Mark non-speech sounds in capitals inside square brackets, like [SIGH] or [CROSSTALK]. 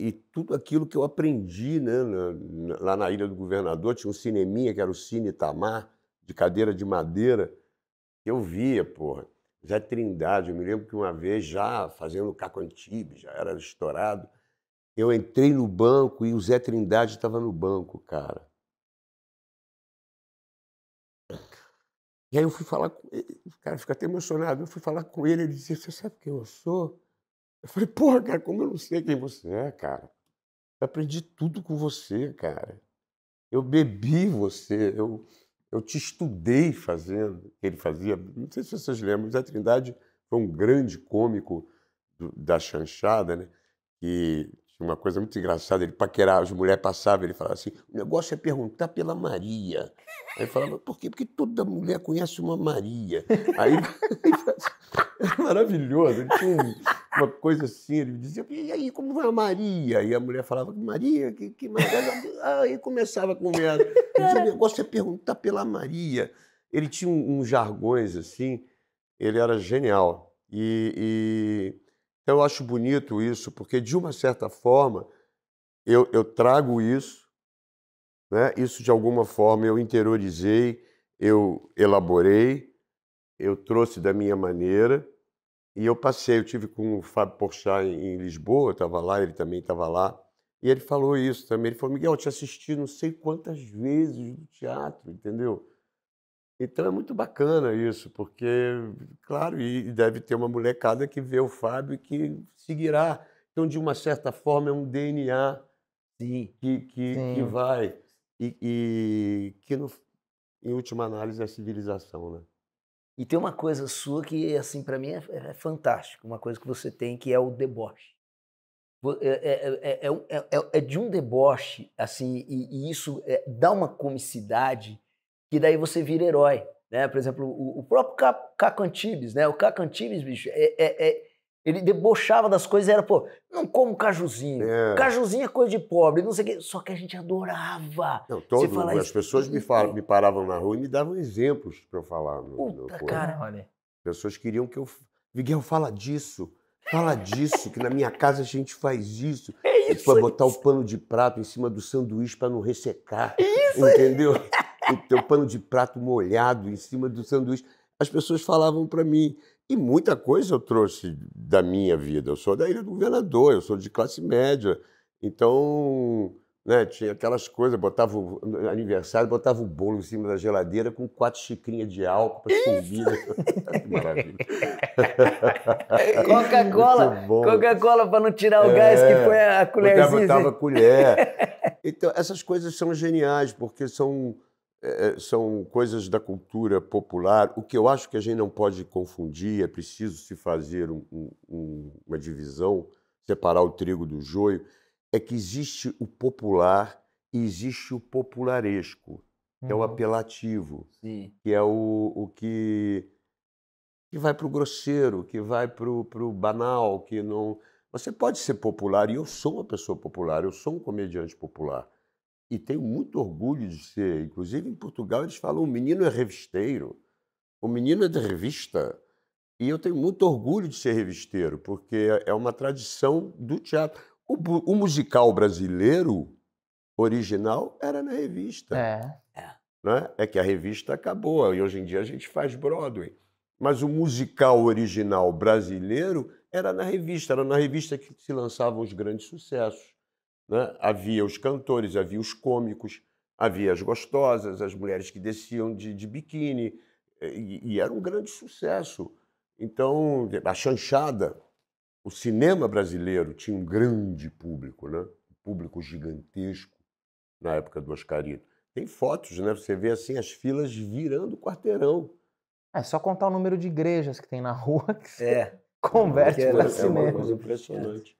e tudo aquilo que eu aprendi né, na, lá na Ilha do Governador, tinha um cineminha que era o Cine Tamar, de cadeira de madeira, que eu via, porra. Zé Trindade, eu me lembro que uma vez, já fazendo Caco Antibes, já era estourado, eu entrei no banco e o Zé Trindade estava no banco, cara. E aí eu fui falar com ele, o cara fica até emocionado, eu fui falar com ele, ele disse, você sabe quem eu sou? Eu falei, porra, cara, como eu não sei quem você é, cara? Eu aprendi tudo com você, cara. Eu bebi você, eu, eu te estudei fazendo ele fazia. Não sei se vocês lembram, Zé Trindade foi um grande cômico do, da chanchada, né? Que tinha uma coisa muito engraçada, ele paquerava, as mulheres passavam, ele falava assim, o negócio é perguntar pela Maria. Aí falava, por quê? Porque toda mulher conhece uma Maria. Aí, [LAUGHS] era maravilhoso, ele tinha uma coisa assim, ele dizia, e aí, como vai a Maria? E a mulher falava, Maria, que, que Maria? Aí começava a conversa. Dizia, o negócio é perguntar pela Maria. Ele tinha uns um jargões assim, ele era genial. E, e, então eu acho bonito isso, porque de uma certa forma eu, eu trago isso, né? isso de alguma forma eu interiorizei, eu elaborei, eu trouxe da minha maneira e eu passei, eu tive com o Fábio Porchat em, em Lisboa, eu estava lá, ele também estava lá, e ele falou isso também. Ele falou, Miguel, eu te assisti não sei quantas vezes no teatro, entendeu? Então é muito bacana isso, porque, claro, e deve ter uma molecada que vê o Fábio e que seguirá. Então, de uma certa forma, é um DNA Sim. que, que, Sim. que vai. E, e que, no, em última análise, é a civilização, né? E tem uma coisa sua que, assim, para mim é, é fantástico. Uma coisa que você tem que é o deboche. É, é- é- é é- é- é de um deboche, assim, e, e isso é- dá uma comicidade que daí você vira herói, né? Por exemplo, o, o próprio Ca- Caco Antibes, né? O Caco Antibes, bicho, é- é- é- ele debochava das coisas, era, pô, não como cajuzinho. É. Cajuzinho é coisa de pobre, não sei o quê. Só que a gente adorava. Não, todo, fala as isso- pessoas me, fal- me paravam na rua e me davam exemplos para eu falar. No, no Puta, coisa. cara. Olha. As pessoas queriam que eu. Miguel, fala disso. Fala disso, que na minha casa a gente faz isso. É Para botar o pano de prato em cima do sanduíche para não ressecar. Entendeu? O teu pano de prato molhado em cima do sanduíche. As pessoas falavam para mim. E muita coisa eu trouxe da minha vida. Eu sou da Ilha do Governador, eu sou de classe média. Então, né, tinha aquelas coisas, botava o aniversário, botava o bolo em cima da geladeira com quatro xicrinhas de álcool para esconder. [LAUGHS] que maravilha. [LAUGHS] Coca-Cola. Coca-Cola para não tirar o gás que É, foi a Botava, colherzinha. botava colher. Então, essas coisas são geniais, porque são, eh, são coisas da cultura popular. O que eu acho que a gente não pode confundir, é preciso se fazer um- um- um- uma divisão, separar o trigo do joio, é que existe o popular e existe o popularesco, que é o Uhum. apelativo Sim. que é o, o que, que vai para o grosseiro, que vai para o banal, que não. Você pode ser popular, e eu sou uma pessoa popular, eu sou um comediante popular. E tenho muito orgulho de ser. Inclusive, em Portugal, eles falam: o menino é revisteiro, o menino é de revista. E eu tenho muito orgulho de ser revisteiro, porque é uma tradição do teatro. O, o musical brasileiro original era na revista É. né? É que a revista acabou e hoje em dia a gente faz Broadway. Mas o musical original brasileiro era na revista, era na revista que se lançavam os grandes sucessos. Né? Havia os cantores, havia os cômicos, havia as gostosas, as mulheres que desciam de, de biquíni, e, e era um grande sucesso. Então, a chanchada, o cinema brasileiro tinha um grande público, né? um público gigantesco na época do Oscarito. Tem fotos, né? Você vê assim as filas virando o quarteirão. É só contar o número de igrejas que tem na rua que você É. [LAUGHS] converte É para uma É uma cinema. coisa impressionante.